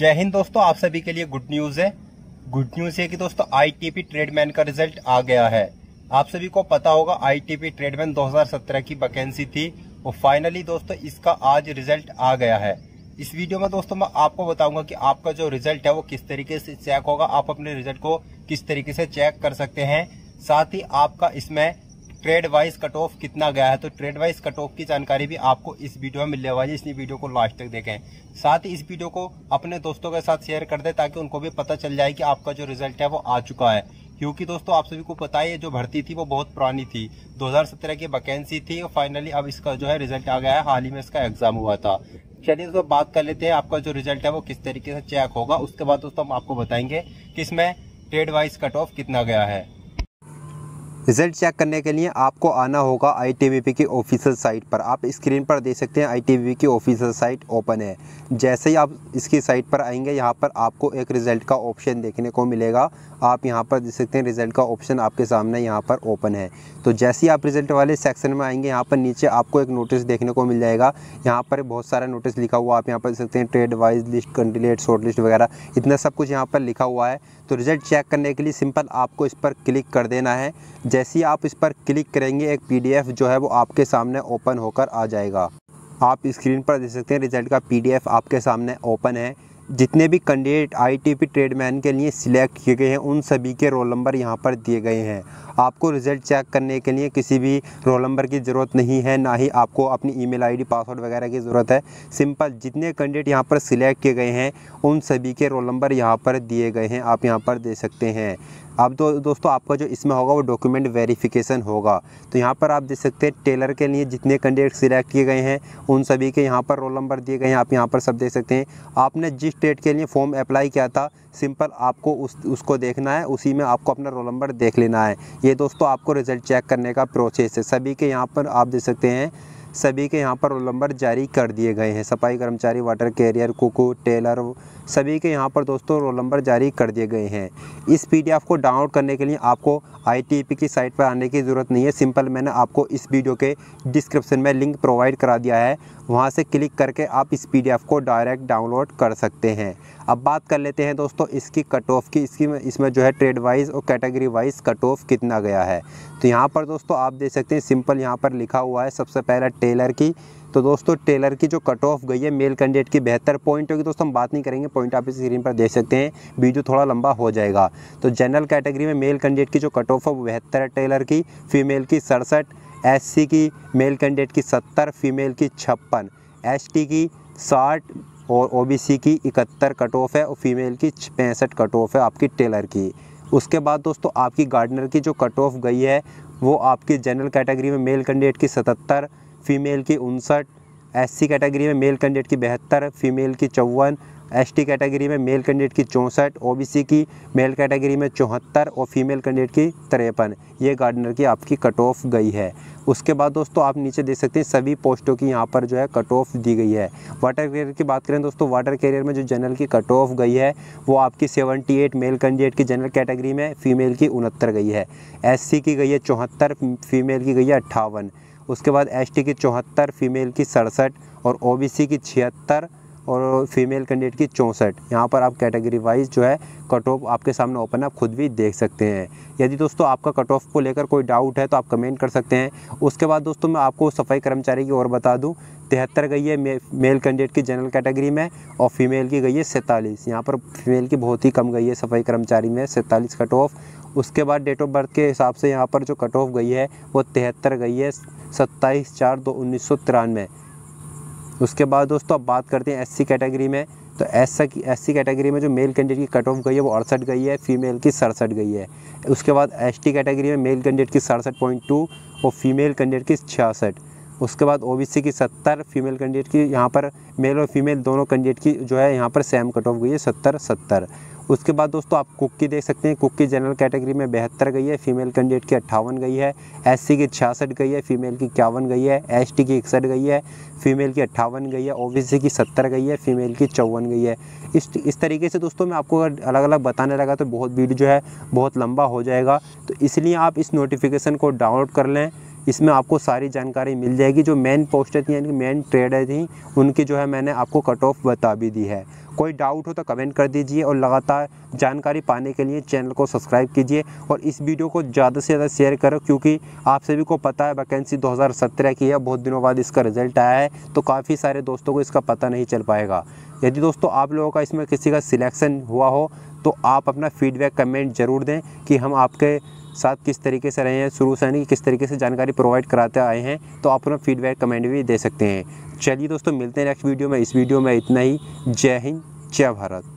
जय हिंद दोस्तों, आप सभी के लिए गुड न्यूज़ है। गुड न्यूज़ है कि दोस्तों आईटीपी ट्रेडमैन का रिज़ल्ट आ गया है। आप सभी को पता होगा आईटीपी ट्रेडमैन 2017 की वैकेंसी थी और फाइनली दोस्तों, इसका आज रिज़ल्ट आ गया है। इस वीडियो में दोस्तों, मैं आपको बताऊँगा कि आपका जो रिज़ल्ट है वो किस तरीके से चेक होगा। आप अपने रिज़ल्ट को किस तरीके से चेक कर सकते हैं। साथ ही आपका इसमें ट्रेड वाइज कट ऑफ़ कितना गया है तो ट्रेड वाइज कट ऑफ़ की जानकारी भी आपको इस वीडियो में मिलने वाली है। इस वीडियो को लास्ट तक देखें। साथ ही इस वीडियो को अपने दोस्तों के साथ शेयर कर दें, ताकि उनको भी पता चल जाए कि आपका जो रिज़ल्ट है वो आ चुका है। क्योंकि दोस्तों, आप सभी को पता है जो भर्ती थी वो बहुत पुरानी थी। 2017 की वैकेंसी थी, और फाइनली अब इसका जो है रिज़ल्ट आ गया है। हाल ही में इसका एग्ज़ाम हुआ था। चलिए दोस्तों, बात कर लेते हैं आपका जो रिज़ल्ट है वो किस तरीके से चेक होगा। उसके बाद दोस्तों हम आपको बताएँगे कि इसमें ट्रेड वाइज कट ऑफ़ कितना गया है। रिज़ल्ट चेक करने के लिए आपको आना होगा आई की ऑफिशियल साइट पर। आप स्क्रीन पर देख सकते हैं आई की ऑफिशियल साइट ओपन है। जैसे ही आप इसकी साइट पर आएँगे, यहाँ पर आपको एक रिज़ल्ट का ऑप्शन देखने को मिलेगा। आप यहाँ पर देख सकते हैं रिज़ल्ट का ऑप्शन आपके सामने यहाँ पर ओपन है। तो जैसे ही आप रिज़ल्ट वाले सेक्शन में आएँगे, यहाँ पर नीचे आपको एक नोटिस देखने को मिल जाएगा। यहाँ पर बहुत सारा नोटिस लिखा हुआ, आप यहाँ पर देख सकते हैं trade wise list candidate short list वगैरह, इतना सब कुछ यहाँ पर लिखा हुआ है। तो रिज़ल्ट चेक करने के लिए सिंपल आपको इस पर क्लिक कर देना है। जैसे ही आप इस पर क्लिक करेंगे, एक पीडीएफ जो है वो आपके सामने ओपन होकर आ जाएगा। आप स्क्रीन पर देख सकते हैं, रिज़ल्ट का पीडीएफ आपके सामने ओपन है। जितने भी कैंडिडेट आईटीपी ट्रेडमैन के लिए सिलेक्ट किए गए हैं, उन सभी के रोल नंबर यहाँ पर दिए गए हैं। आपको रिज़ल्ट चेक करने के लिए किसी भी रोल नंबर की ज़रूरत नहीं है, ना ही आपको अपनी ईमेल आईडी, पासवर्ड वगैरह की ज़रूरत है। सिंपल, जितने कैंडिडेट यहाँ पर सिलेक्ट किए गए हैं, उन सभी के रोल नंबर यहाँ पर दिए गए हैं, आप यहाँ पर दे सकते हैं। अब तो दोस्तों, आपका जो इसमें होगा वो डॉक्यूमेंट वेरिफिकेशन होगा। तो यहाँ पर आप देख सकते हैं टेलर के लिए जितने कैंडिडेट सिलेक्ट किए गए हैं, उन सभी के यहाँ पर रोल नंबर दिए गए हैं। आप यहाँ पर सब देख सकते हैं, आपने जिस डेट के लिए फॉर्म अप्लाई किया था सिंपल आपको उस, उसको देखना है, उसी में आपको अपना रोल नंबर देख लेना है। ये दोस्तों, आपको रिज़ल्ट चेक करने का प्रोसेस है। सभी के यहाँ पर आप देख सकते हैं, सभी के यहाँ पर रोल नंबर जारी कर दिए गए हैं। सफ़ाई कर्मचारी वाटर कैरियर कुकू टेलर सभी के यहाँ पर दोस्तों रोल नंबर जारी कर दिए गए हैं। इस पीडीएफ को डाउनलोड करने के लिए आपको आईटीपी की साइट पर आने की ज़रूरत नहीं है। सिंपल मैंने आपको इस वीडियो के डिस्क्रिप्शन में लिंक प्रोवाइड करा दिया है। वहाँ से क्लिक करके आप इस पीडीएफ को डायरेक्ट डाउनलोड कर सकते हैं। अब बात कर लेते हैं दोस्तों इसकी कट ऑफ़ की। इसकी इसमें जो है ट्रेड वाइज और कैटेगरी वाइज कट ऑफ़ कितना गया है। तो यहाँ पर दोस्तों आप देख सकते हैं सिंपल यहाँ पर लिखा हुआ है। सबसे पहला टेलर की तो दोस्तों, टेलर की जो कट ऑफ़ गई है मेल कैंडिडेट की बेहतर पॉइंट होगी। दोस्तों, हम बात नहीं करेंगे पॉइंट आप इस स्क्रीन पर देख सकते हैं। वीडियो थोड़ा लंबा हो जाएगा। तो जनरल कैटेगरी में मेल कैंडिडेट की जो कट ऑफ़ है, वो बेहतर है टेलर की। फीमेल की सड़सठ एस की मेल कैंडिडेट की सत्तर फीमेल की छप्पन एस की साठ और ओबीसी की इकहत्तर कट ऑफ़ है और फीमेल की पैंसठ कट ऑफ़ है आपकी टेलर की। उसके बाद दोस्तों, आपकी गार्डनर की जो कट ऑफ़ गई है, वो आपकी जनरल कैटेगरी में मेल कैंडिडेट की सतहत्तर फीमेल की उनसठ एससी कैटेगरी में मेल कैंडिडेट की बहत्तर फीमेल की चौवन एसटी कैटेगरी में मेल कैंडिडेट की चौंसठ ओबीसी की मेल कैटेगरी में चौहत्तर और फीमेल कैंडिडेट की तिरपन। ये गार्डनर की आपकी कट ऑफ़ गई है। उसके बाद दोस्तों आप नीचे देख सकते हैं, सभी पोस्टों की यहाँ पर जो है कट ऑफ़ दी गई है। वाटर कैरियर की बात करें दोस्तों वाटर कैरियर में जो जनरल की कट ऑफ़ गई है, वो आपकी 78 मेल कैंडिडेट की जनरल कैटेगरी में फ़ीमेल की उनहत्तर गई है। एससी की गई है चौहत्तर फीमेल की गई है अट्ठावन। उसके बाद एसटी की चौहत्तर फीमेल की सड़सठ और ओबीसी की छिहत्तर और फीमेल कैंडिडेट की चौंसठ। यहाँ पर आप कैटेगरी वाइज जो है कट ऑफ़ आपके सामने ओपन आप खुद भी देख सकते हैं। यदि दोस्तों आपका कट ऑफ़ को लेकर कोई डाउट है तो आप कमेंट कर सकते हैं। उसके बाद दोस्तों मैं आपको सफ़ाई कर्मचारी की और बता दूँ। तिहत्तर गई है मे, मेल कैंडिडेट की जनरल कैटेगरी में और फीमेल की गई है सैंतालीस। यहाँ पर फीमेल की बहुत ही कम गई है सफ़ाई कर्मचारी में सैंतालीस कट ऑफ़ उसके बाद डेट ऑफ़ बर्थ के हिसाब से यहाँ पर जो कट ऑफ़ गई है, वो तिहत्तर गई है, सत्ताईस चार दो उन्नीस सौ तिरानवे। उसके बाद दोस्तों अब बात करते हैं एससी कैटेगरी में। तो एस की एस कैटेगरी में जो मेल कैंडिडेट की कट ऑफ़ गई है, वो अड़सठ गई है फीमेल की सड़सठ गई है। उसके बाद एस कैटेगरी में मेल कैंडिडेट की सड़सठ पॉइंट टू और फीमेल कैंडिडेट की छियासठ। उसके बाद ओबीसी की सत्तर फीमेल कैंडिडेट की यहाँ पर मेल और फीमेल दोनों कैंडिडेट की जो है यहाँ पर सेम कट ऑफ़ गई है, सत्तर सत्तर। उसके बाद दोस्तों आप कुक की देख सकते हैं। कुक की जनरल कैटेगरी में बेहतर गई है। फीमेल कैंडिडेट की अट्ठावन गई है। एससी की छियासठ गई है। फीमेल की इक्यावन गई है। एसटी की इकसठ गई है। फीमेल की अट्ठावन गई है। ओबीसी की सत्तर गई है। फीमेल की चौवन गई है। इस इस तरीके से दोस्तों मैं आपको अगर अलग अलग बताने लगा तो बहुत वीडियो जो है बहुत लंबा हो जाएगा। तो इसलिए आप इस नोटिफिकेशन को डाउनलोड कर लें। इसमें आपको सारी जानकारी मिल जाएगी। जो मेन पोस्टर थी, यानी कि मेन ट्रेडर थी, उनकी जो है मैंने आपको कट ऑफ़ बता भी दी है। कोई डाउट हो तो कमेंट कर दीजिए और लगातार जानकारी पाने के लिए चैनल को सब्सक्राइब कीजिए और इस वीडियो को ज़्यादा से ज़्यादा शेयर करो, क्योंकि आप सभी को पता है वैकेंसी 2017 की है। बहुत दिनों बाद इसका रिज़ल्ट आया है तो काफ़ी सारे दोस्तों को इसका पता नहीं चल पाएगा। यदि दोस्तों आप लोगों का इसमें किसी का सिलेक्शन हुआ हो तो आप अपना फीडबैक कमेंट ज़रूर दें कि हम आपके साथ किस तरीके से रहे हैं, शुरू से यानी किस तरीके से जानकारी प्रोवाइड कराते आए हैं तो आप अपना फीडबैक कमेंट भी दे सकते हैं। चलिए दोस्तों, मिलते हैं नेक्स्ट वीडियो में। इस वीडियो में इतना ही। जय हिंद, जय भारत।